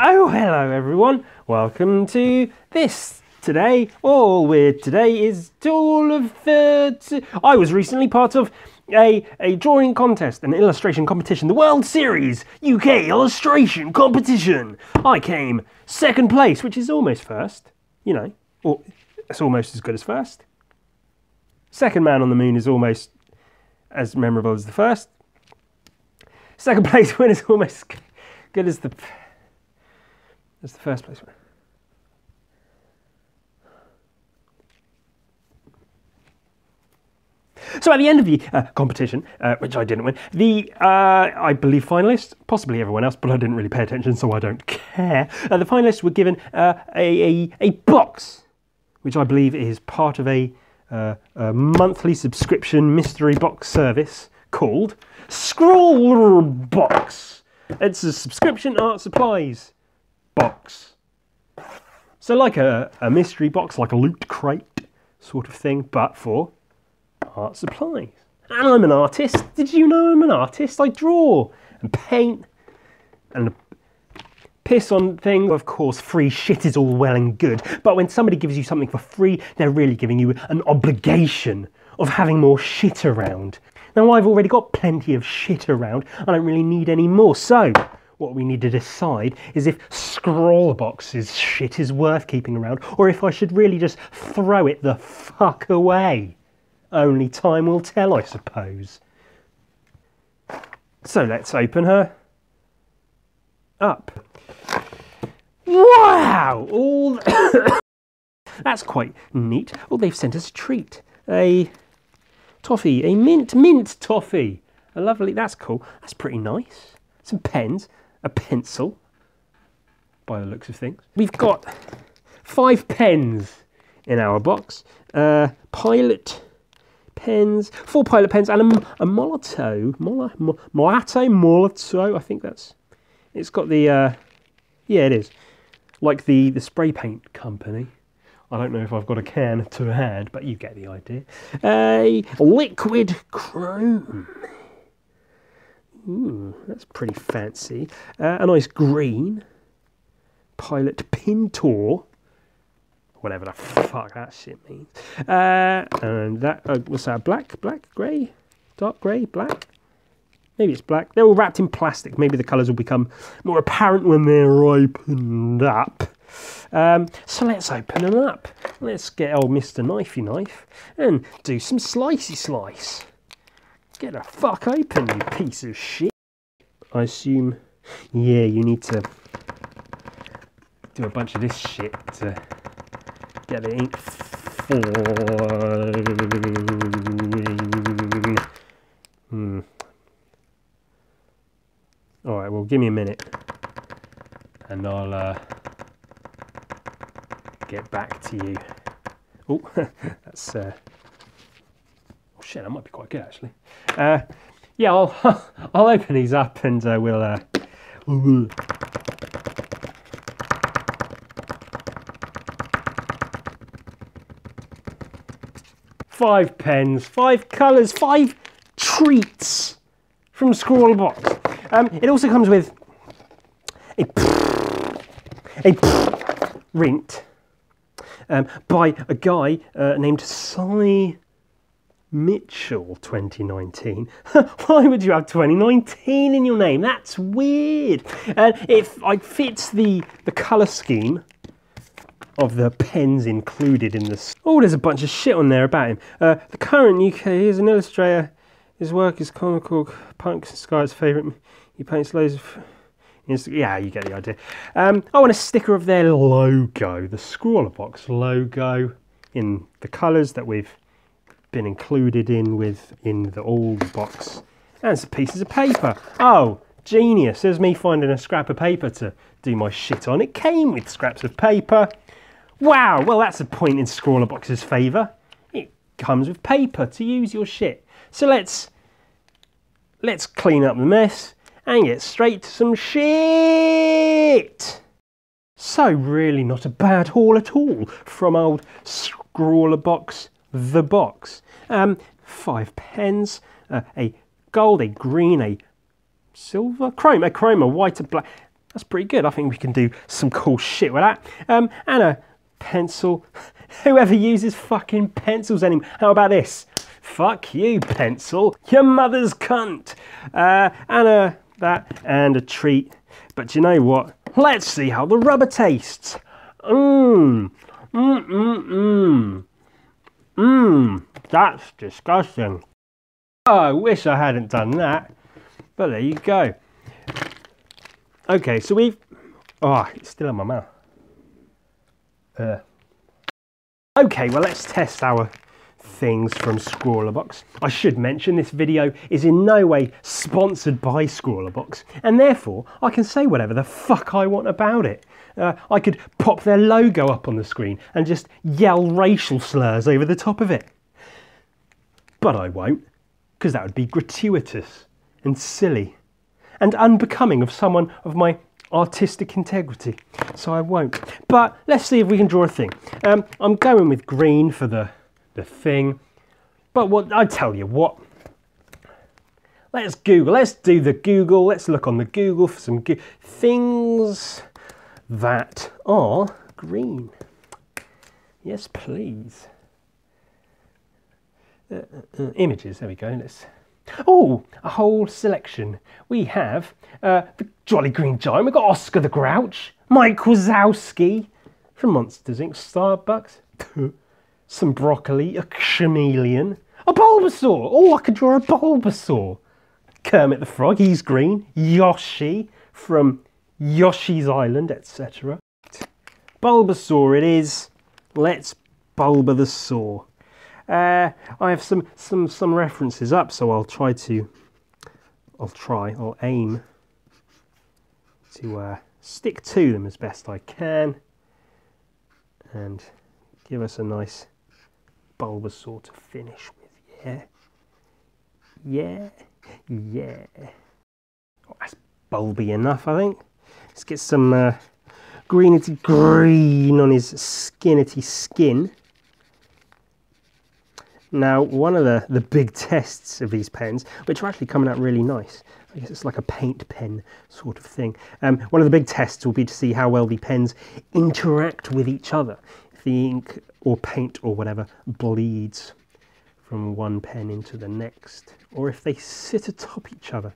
Oh, hello everyone. Welcome to this today. All weird today is all of the. I was recently part of a, a drawing contest, an illustration competition, the World Series UK illustration competition. I came second place, which is almost first. You know, or it's almost as good as first. Second man on the moon is almost as memorable as the first. Second place win is almost good as the as the first place. So at the end of the uh, competition, uh, which I didn't win, the uh, I believe finalists, possibly everyone else, but I didn't really pay attention, so I don't care. Uh, the finalists were given uh, a, a, a box, which I believe is part of a, uh, a monthly subscription mystery box service called Scroll Box. It's a subscription art supplies box. So like a, a mystery box, like a loot crate sort of thing, but for art supplies. And I'm an artist. Did you know I'm an artist? I draw and paint and piss on things. Of course, free shit is all well and good, but when somebody gives you something for free, they're really giving you an obligation of having more shit around. Now, I've already got plenty of shit around. I don't really need any more. So, what we need to decide is if Scrawlbox's shit is worth keeping around, or if I should really just throw it the fuck away. Only time will tell, I suppose. So let's open her up. Wow! All that's quite neat. Oh, they've sent us a treat. A toffee, a mint mint toffee. A lovely. That's cool. That's pretty nice. Some pens, a pencil. By the looks of things, we've got five pens in our box. Uh, pilot pens, four pilot pens, and a, a Molotow, Mola, Molotow, Molotow. I think that's. It's got the. Uh, yeah, it is. Like the the spray paint company. I don't know if I've got a can to hand, but you get the idea. A liquid chrome. Ooh, that's pretty fancy. Uh, a nice green. Pilot Pintor whatever the fuck that shit means. Uh, and that, uh, what's that, black, black, grey, dark grey, black? Maybe it's black. They're all wrapped in plastic. Maybe the colours will become more apparent when they're opened up. Um, so let's open them up. Let's get old Mr. Knifey Knife and do some slicey slice. Get the fuck open, you piece of shit. I assume, yeah, you need to do a bunch of this shit to get the ink flowing. Hmm. Alright, well give me a minute and I'll uh, get back to you. Oh, that's... Uh, shit, that might be quite good actually. Uh, yeah, I'll, I'll open these up and uh, we'll... Uh, five pens, five colours, five treats from Scrawlbox. Um, it also comes with a a rint um, by a guy uh, named Cy Mitchell 2019. Why would you have 2019 in your name? That's weird. And it, it fits the, the colour scheme of the pens included in this. Oh, there's a bunch of shit on there about him. Uh, the current UK, he's an illustrator. His work is comical, punk, Sky's favourite. He paints loads of... Yeah, you get the idea. Um, oh, and a sticker of their logo, the Scrawlbox logo, in the colours that we've been included in with in the old box. And some pieces of paper. Oh, genius. There's me finding a scrap of paper to do my shit on. It came with scraps of paper. Wow, well that's a point in Scrawlrbox's favour. It comes with paper to use your shit. So let's let's clean up the mess and get straight to some shit. So really not a bad haul at all from old Scrawlbox the box. Um, five pens, uh, a gold, a green, a silver, chrome, a chrome, a white, a black. That's pretty good. I think we can do some cool shit with that. Um, and a pencil. Whoever uses fucking pencils anymore. How about this? Fuck you, pencil. Your mother's cunt. Uh, and a that and a treat. But you know what? Let's see how the rubber tastes. Mmm. Mmm, mmm, mmm. Mmm. That's disgusting. Oh, I wish I hadn't done that. But there you go. Okay, so we've... Oh, it's still in my mouth. Uh. Okay, well, let's test our things from Scrawlrbox. I should mention this video is in no way sponsored by Scrawlrbox, and therefore I can say whatever the fuck I want about it. Uh, I could pop their logo up on the screen and just yell racial slurs over the top of it. But I won't, because that would be gratuitous and silly and unbecoming of someone of my artistic integrity. So I won't. But let's see if we can draw a thing. Um, I'm going with green for the, the thing. But what I tell you what, let's Google. Let's do the Google. Let's look on the Google for some things that are green. Yes, please. Uh, uh, uh, images, there we go. Let's. Oh, a whole selection. We have uh, the Jolly Green Giant. We've got Oscar the Grouch, Mike Wazowski from Monsters Inc. Starbucks, some broccoli, a chameleon, a Bulbasaur. Oh, I could draw a Bulbasaur. Kermit the Frog, he's green. Yoshi from Yoshi's Island, etc. Bulbasaur it is. Let's Bulba the Saw. Uh, I have some, some, some references up, so I'll try to, I'll try, I'll aim to uh, stick to them as best I can and give us a nice Bulbasaur to finish with, yeah? Yeah, yeah. Oh, that's bulby enough, I think. Let's get some uh, greenity green on his skinity skin. Now, one of the, the big tests of these pens, which are actually coming out really nice, I guess it's like a paint pen sort of thing. Um, one of the big tests will be to see how well the pens interact with each other. The ink or paint or whatever bleeds from one pen into the next, or if they sit atop each other.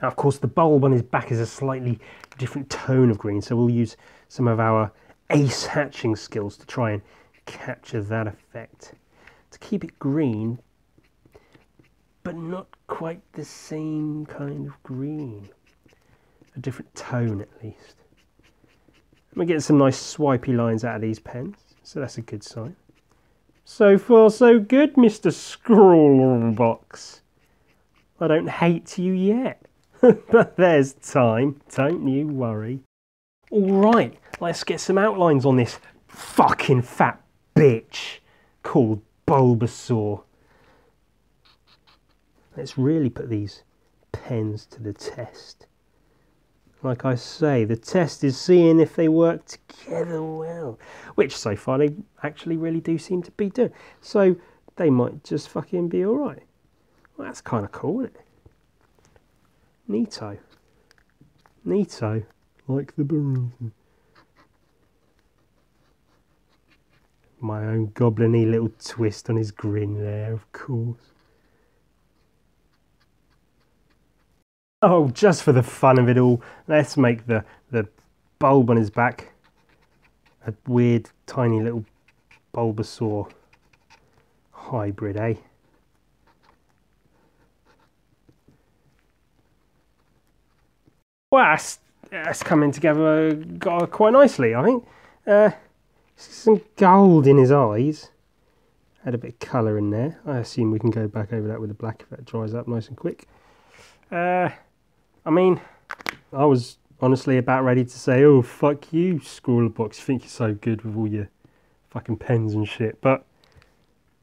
Now, of course, the bulb on his back is a slightly different tone of green, so we'll use some of our ace hatching skills to try and capture that effect. To keep it green, but not quite the same kind of green. A different tone, at least. We get some nice swipey lines out of these pens, so that's a good sign. So far, so good, Mr. Scrawlrbox. I don't hate you yet. but there's time, don't you worry. Alright, let's get some outlines on this fucking fat bitch called Bulbasaur. Let's really put these pens to the test. Like I say, the test is seeing if they work together well, which so far they actually really do seem to be doing. So they might just fucking be alright. Well, that's kind of cool, isn't it? Neato. Neato. Like the Baruza. My own goblin little twist on his grin there, of course. Oh, just for the fun of it all, let's make the, the bulb on his back a weird, tiny little Bulbasaur hybrid, eh? Well, that's, that's coming together quite nicely, I think. Uh, some gold in his eyes. Add a bit of colour in there. I assume we can go back over that with the black if that dries up nice and quick. Uh, I mean, I was honestly about ready to say, oh, fuck you, Scrawlrbox. You think you're so good with all your fucking pens and shit. But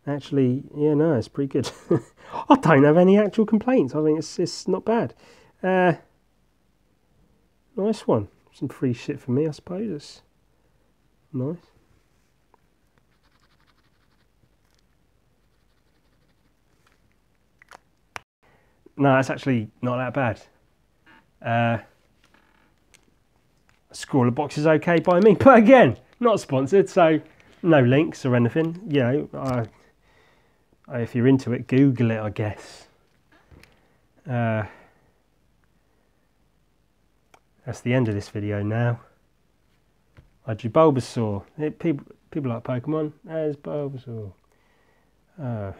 actually, yeah, no, it's pretty good. I don't have any actual complaints. I think it's, it's not bad. Uh, Nice one. Some free shit for me, I suppose. It's nice. No, it's actually not that bad. Uh, Scrawlrbox is okay by me, but again, not sponsored, so no links or anything. You know, I, I, if you're into it, Google it, I guess. Uh, that's the end of this video now. I drew Bulbasaur. It, people, people like Pokemon. There's Bulbasaur. Uh,